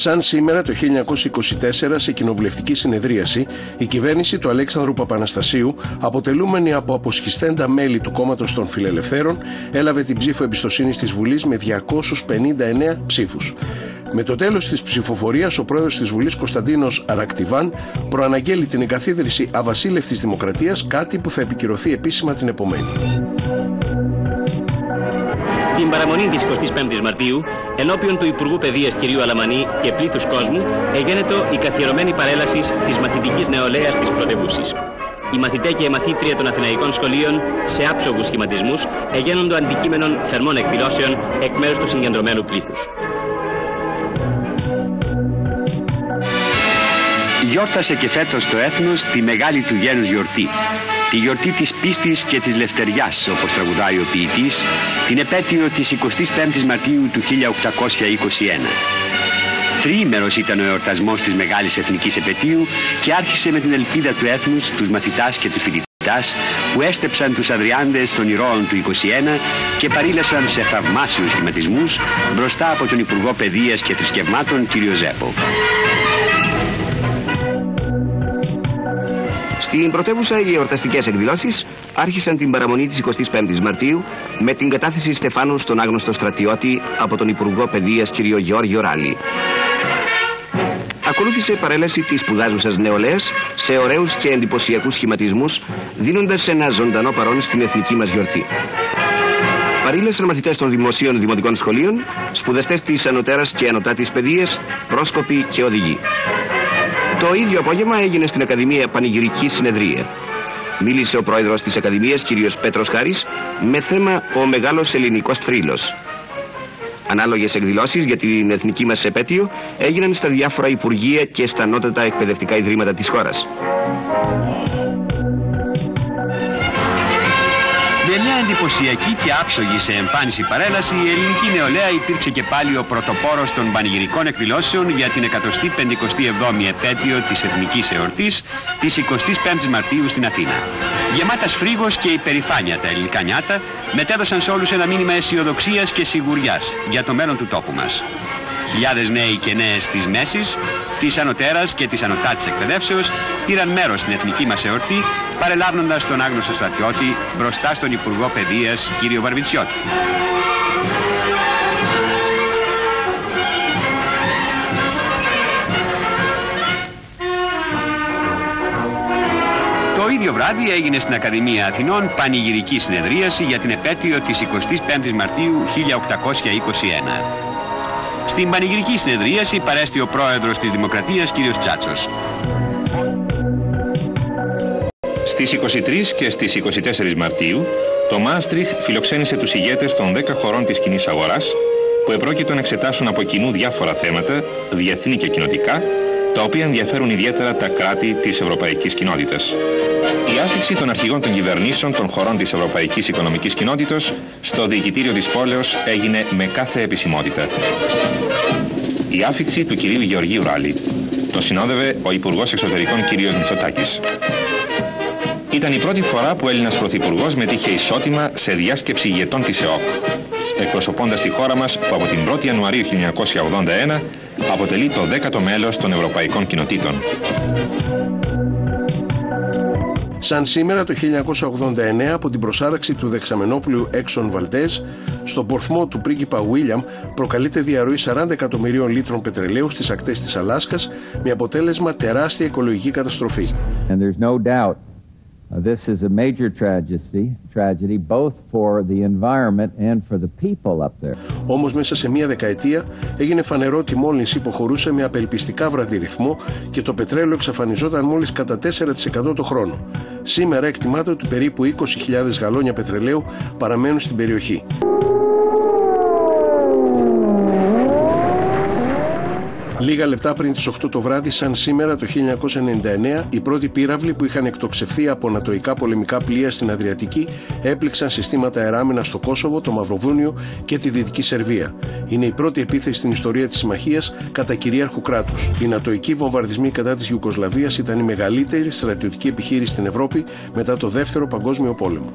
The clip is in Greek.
Σαν σήμερα το 1924 σε κοινοβουλευτική συνεδρίαση, η κυβέρνηση του Αλέξανδρου Παπαναστασίου, αποτελούμενη από αποσχιστέντα μέλη του κόμματος των Φιλελευθέρων, έλαβε την ψήφο εμπιστοσύνης της Βουλής με 259 ψήφους. Με το τέλος της ψηφοφορίας, ο πρόεδρος της Βουλής Κωνσταντίνος Αρακτιβάν προαναγγέλει την εγκαθίδρυση αβασίλευτης δημοκρατίας, κάτι που θα επικυρωθεί επίσημα την επομένη. Την παραμονή της 25η Μαρτίου, ενώπιον του Υπουργού Παιδείας κ. Αλαμανή και πλήθους κόσμου, εγένετο η καθιερωμένη παρέλαση της μαθητικής νεολαίας της πρωτεύουσης. Οι μαθητέ και οι μαθήτρια των Αθηναϊκών σχολείων, σε άψογους σχηματισμούς, εγένοντο αντικείμενων θερμών εκδηλώσεων εκ μέρους του συγκεντρωμένου πλήθους. Γιόρτασε και φέτος το έθνος τη μεγάλη του γένους γιορτή. Τη γιορτή της πίστης και της λευτεριάς, όπως τραγουδάει ο ποιητής, την επέτειο της 25ης Μαρτίου του 1821. Τριήμερος ήταν ο εορτασμός της μεγάλης εθνικής επαιτίου και άρχισε με την ελπίδα του έθνους, τους μαθητάς και τους φοιτητάς που έστεψαν τους αδριάντες των ηρώων του 21 και παρήλασαν σε θαυμάσιους σχηματισμούς μπροστά από τον Υπουργό Παιδείας και Θρησκευμάτων κ. Ζέπο. Στην πρωτεύουσα οι εορταστικές εκδηλώσεις άρχισαν την παραμονή της 25η Μαρτίου με την κατάθεση Στεφάνου στον άγνωστο στρατιώτη από τον Υπουργό Παιδείας κ. Γιώργιο Ράλη. Ακολούθησε παρέλαση της σπουδάζουσας νεολαίας σε ωραίους και εντυπωσιακούς σχηματισμούς, δίνοντας ένα ζωντανό παρόν στην εθνική μας γιορτή. Παρήλεσαν μαθητές των δημοσίων δημοτικών σχολείων, σπουδαστές της ανωτέρας και ανωτάτης παιδείας, πρόσκοποι και οδηγοί. Το ίδιο απόγευμα έγινε στην Ακαδημία Πανηγυρική Συνεδρία. Μίλησε ο πρόεδρος της Ακαδημίας, κ. Πέτρος Χάρης, με θέμα ο μεγάλος ελληνικός θρύλος. Ανάλογες εκδηλώσεις για την εθνική μας επέτειο έγιναν στα διάφορα υπουργεία και στα νότατα εκπαιδευτικά ιδρύματα της χώρας. Με μια εντυπωσιακή και άψογη σε εμφάνιση παρέλαση, η ελληνική νεολαία υπήρξε και πάλι ο πρωτοπόρος των πανηγυρικών εκδηλώσεων για την 157η επέτειο της εθνικής εορτής της 25η Μαρτίου στην Αθήνα. Γεμάτας φρίγο και υπερηφάνεια τα ελληνικά νιάτα μετέδωσαν σε όλους ένα μήνυμα αισιοδοξίας και σιγουριάς για το μέλλον του τόπου μας. Χιλιάδες νέοι και νέες της Μέσης, της Ανωτέρας και της Ανωτάτης Εκπαιδεύσεως πήραν μέρος στην εθνική μας εορτή παρελάβνοντας τον άγνωστο στρατιώτη μπροστά στον Υπουργό Παιδείας κ. Βαρβιτσιώτη. Το ίδιο βράδυ έγινε στην Ακαδημία Αθηνών πανηγυρική συνεδρίαση για την επέτειο της 25ης Μαρτίου 1821. Στην πανηγυρική συνεδρίαση παρέστη ο πρόεδρος της Δημοκρατίας κ. Τσάτσος. Στις 23 και στις 24 Μαρτίου, το Μάστριχ φιλοξένησε τους ηγέτες των 10 χωρών της κοινής αγοράς, που επρόκειτο να εξετάσουν από κοινού διάφορα θέματα, διεθνή και κοινοτικά, τα οποία ενδιαφέρουν ιδιαίτερα τα κράτη της Ευρωπαϊκής Κοινότητας. Η άφηξη των αρχηγών των κυβερνήσεων των χωρών της Ευρωπαϊκής Οικονομικής Κοινότητας στο διοικητήριο της πόλεως έγινε με κάθε επισημότητα. Η άφηξη του κυρίου Γεωργίου Ράλη. Το συνόδευε ο Υπουργός Εξωτερικών κ. Μητσοτάκης. Ήταν η πρώτη φορά που Έλληνας Πρωθυπουργός μετήχε ισότιμα σε διάσκεψη ηγετών της ΕΟΚ, εκπροσωπώντας τη χώρα μας που από την 1η Ιανουαρίου 1981 αποτελεί το 10ο μέλος των Ευρωπαϊκών Κοινοτήτων. Σαν σήμερα το 1989 από την προσάραξη του δεξαμενόπλου Έξον Βαλτές στον πορθμό του πρίγκιπα Βίλιαμ προκαλείται διαρροή 40 εκατομμυρίων λίτρων πετρελαίου στις ακτές της Αλάσκας με αποτέλεσμα τεράστια οικολογική καταστροφή. This is a major tragedy, tragedy both for the environment and for the people up there. Όμως μέσα σε μία δεκαετία έγινε φανερό ότι η μόλυνση υποχωρούσε με απελπιστικά βραδυρυθμό και το πετρέλαιο εξαφανιζόταν μόλις κατά 4% το χρόνο. Σήμερα εκτιμάται ότι περίπου 20.000 γαλόνια πετρελαίου παραμένουν στην περιοχή. Λίγα λεπτά πριν τις 8 το βράδυ, σαν σήμερα το 1999, οι πρώτοι πύραυλοι που είχαν εκτοξευθεί από ανατοϊκά πολεμικά πλοία στην Αδριατική έπληξαν συστήματα αεράμινα στο Κόσοβο, το Μαυροβούνιο και τη Δυτική Σερβία. Είναι η πρώτη επίθεση στην ιστορία της συμμαχίας κατά κυρίαρχου κράτους. Οι νατοϊκοί βομβαρδισμοί κατά της Ιουκοσλαβίας ήταν η μεγαλύτερη στρατιωτική επιχείρηση στην Ευρώπη μετά το Δεύτερο Παγκόσμιο Πόλεμο.